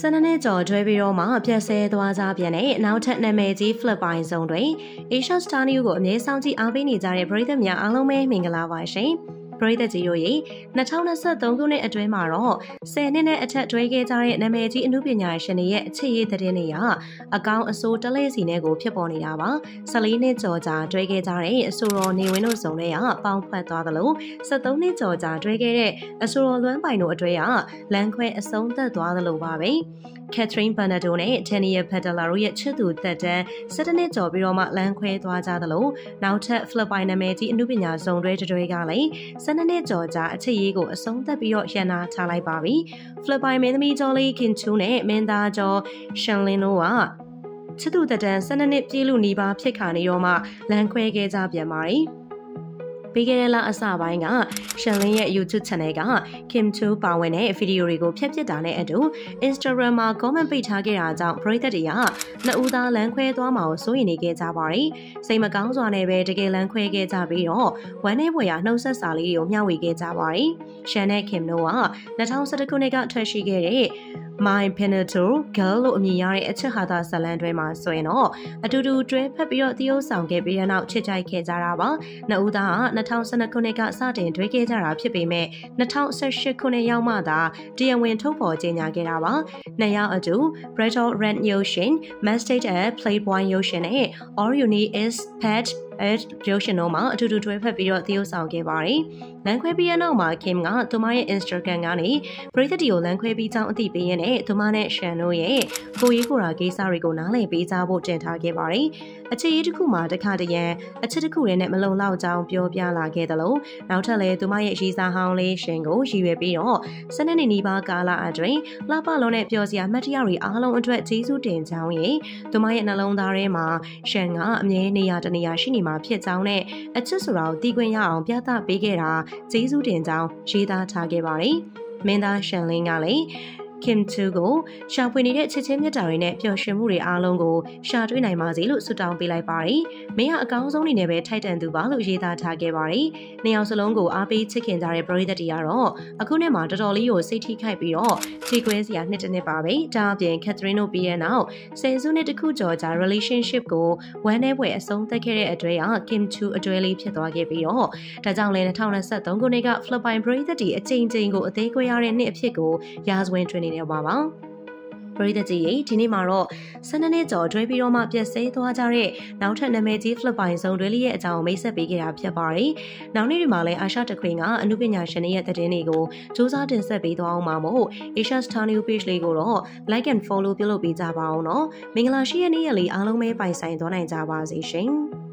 စနနဲ့ကြော်တွဲပြီးတော့မှပြက်ဆဲသွားကြပြန်တဲ့နောက်ထပ်နာမည်ကြီး flip ပိုင်းစုံတွေ Asia Star News ကိုအမြဲစောင့်ကြည့်အားပေးနေကြတဲ့ပရိသတ်များအားလုံးပဲမင်္ဂလာပါရှင်။ ပရိသတ်ကြီးတို့ရေ2023ခုနှစ်အတွင်းမှာတော့10နှစ်နဲ့အထက်တွဲခဲ့ကြတဲ့နာမည်ကြီးအမှုပညာရှင်တွေရဲ့အခြေရေးသတင်းတွေကအကောင်းအဆိုးတလဲစီနဲ့ကိုဖြစ်ပေါ်နေတာပါ14နှစ်ကျော်ကြာတွဲခဲ့ကြတဲ့အဆိုတော်နေဝင်းတို့စုံတွေကပေါင်းဖက်သွားသလို73နှစ်ကျော်ကြာတွဲခဲ့တဲ့အဆိုတော်လွမ်းပိုင်တို့အတွဲကလမ်းခွဲအဆုံးသတ်သွားသလိုပါပဲ။ Catherine Bernardo နဲ့ Daniel Padilla တို့ရဲ့ချစ်သူသက်တမ်း17နှစ်ကျော်ပြီးတော့မှလမ်းခွဲသွားကြသလိုနောက်ထပ် Philippine နာမည်ကြီးအမှုပညာဇုံတွေတွေကလည်း12နှစ်ကျော်ကြာအချစ်ရေးကိုအဆုံးသတ်ပြီးတော့ရန်နာထားလိုက်ပါပြီ။ Philippine မင်းသမီးကျော်လေးခင်ချူနဲ့မင်းသားကျော်ရှန်လင်းတို့ကချစ်သူသက်တမ်း12နှစ်ပြည့်လို့နေပါဖြစ်ခါနေတော့မှလမ်းခွဲခဲ့ကြပြန်ပါတယ်။ ပြီးခဲ့တဲ့လအစပိုင်းကရှန်လင်းရဲ့ YouTube channel က Kim Chu ပါဝင်တဲ့ဗီဒီယိုတွေကိုဖျက်ပစ်တာနဲ့အတူ Instagram မှာ comment ပိတ်ထားခဲ့တာကြောင့်ပရိသတ်တွေကနှစ်ဦးသားလမ်းခွဲသွားမှာကိုစိုးရိမ်နေခဲ့ကြပါတယ်။စိတ်မကောင်းစွာနဲ့ပဲတကယ်လမ်းခွဲခဲ့ကြပြီးတော့ဝမ်းနဲ့ဘွေရနှုတ်ဆက်စာလေးတွေကိုမျှဝေခဲ့ကြပါတယ်။ရှန်နဲ့ Kim တို့က2011ခုနှစ်ကထွက်ရှိခဲ့တဲ့ My Penetrol Girl လို့အမည်ရတဲ့အချစ်ဟာသာဇလန်တွဲမှာဆိုရင်တော့အတူတူတွဲဖက်ပြီးတော့တရုပ်ဆောင်ခဲ့ပြီးတဲ့နောက်ချစ်ကြိုက်ခဲ့ကြတာပါ။နှစ်ဦးသားက2012ခုနှစ်ကစတင်တွဲခဲ့ကြတာဖြစ်ပေမဲ့2018ခုနှစ်ရောက်မှသာတရားဝင်ထုတ်ဖော်ကြေညာခဲ့တာပါ။နှစ်ယောက်အတူ Brettle Red Ocean, Mastage at Playboy Ocean နဲ့ All You Need Is Pet အဲရုပ်ရှင်တို့မှာအတူတူတွဲဖက်ပြီးတော့သရုပ်ဆောင်ခဲ့ပါတယ်။လမ်းခွဲပြီးရနောက်မှာ Kim ကသူမရဲ့ Instagram ကနေပရိသတ်တီကိုလမ်းခွဲပြီးကြောင်းအသိပေးရင်းနဲ့သူမနဲ့ Shan တို့ရဲ့ကိုရေးကိုရာကိစ္စတွေကိုနားလည်ပေးကြဖို့တင်ထားခဲ့ပါတယ်။အခြေရေးတစ်ခုမှာတခါတရံအချစ်တစ်ခုတည်းနဲ့မလုံလောက်ကြောင်းပြောပြလာခဲ့သလိုနောက်ထပ်လည်းသူမရဲ့ရီစာဟောင်းလေးရှင်ကိုရည်ရွယ်ပြီးတော့စနေနေ့နီးပါးကာလအတွင်းလှပလုံးနဲ့ပျော်စရာမတ်တရားတွေအားလုံးအတွက်ကျေးဇူးတင်ကြောင်းရေသူမရဲ့နှလုံးသားထဲမှာရှန်ကအမြဲနေရာတနေရာရှိနေမှာဖြစ်ကြောင်းနဲ့အချစ်ဆိုတာကိုတီးခွင့်ရအောင်ပြသပေးခဲ့တာကျေးဇူးတင်ကြောင်းရေးသားထားခဲ့ပါတယ်။မင်းသားရှန်လင်းကလည်း Kim Tu ကိုရှာဖွေနေတဲ့ချစ်ချင်းမြတ်တာတွေနဲ့ပျော်ရွှင်မှုတွေအားလုံးကိုရှာတွေ့နိုင်ပါစေလို့ဆုတောင်းပေးလိုက်ပါတယ်။မင်းကအကောင်းဆုံးအနေနဲ့ပဲထိုက်တန်သူပါလို့ရေးသားထားခဲ့ပါတယ်။နှစ်ယောက်စလုံးကိုအားပေးချစ်ခင်ကြတဲ့ပရိသတ်တွေကတော့အခုနှစ်မှာတော်တော်လေးကိုစိတ်ထိခိုက်ပြီးတော့ခြေခွဲစရာနှစ်တစ်နှစ်ပါပဲ။ဒါအပြင် Catherine တို့ပြီးတဲ့နောက်ဆယ်စုနှစ်တခုကျော်ကြာ relationship ကိုဝမ်းနည်းပွဲအဆုံးသတ်ခဲ့တဲ့အတွဲက Kim Tu အတွဲလေးဖြစ်သွားခဲ့ပြီးတော့ဒါကြောင့်လည်း2023ခုနှစ်က Philippine ပရိသတ်တွေအချိန်ချင်းကိုအသေးခွဲရတဲ့နှစ်အဖြစ်ကိုရာဇဝင်တွင်နေတယ်ပါပါပရိသတ်ကြီးရေဒီနေ့မှာတော့12နှစ်ကျော်တွဲပြီးတော့မှပြည့်စဲသွားကြတဲ့နောက်ထပ်နာမည်ကြီး flip ပိုင်းစုံတွဲလေးရဲ့အကြောင်းမိတ်ဆက်ပေးခဲ့တာဖြစ်ပါတယ်။နောက်နေ့ဒီမှာလည်းအာရှတခွင်ကအမှုပညာရှင်တွေရဲ့သတင်းတွေကိုစူးစမ်းတင်ဆက်ပေးသွားအောင်ပါမို့ Asia Star News page လေးကိုတော့ like and follow ပြုလုပ်ပေးကြပါအောင်နော်။မင်္ဂလာရှိတဲ့နေ့ရက်လေးအားလုံးပဲပိုင်ဆိုင်သွားနိုင်ကြပါစေရှင်။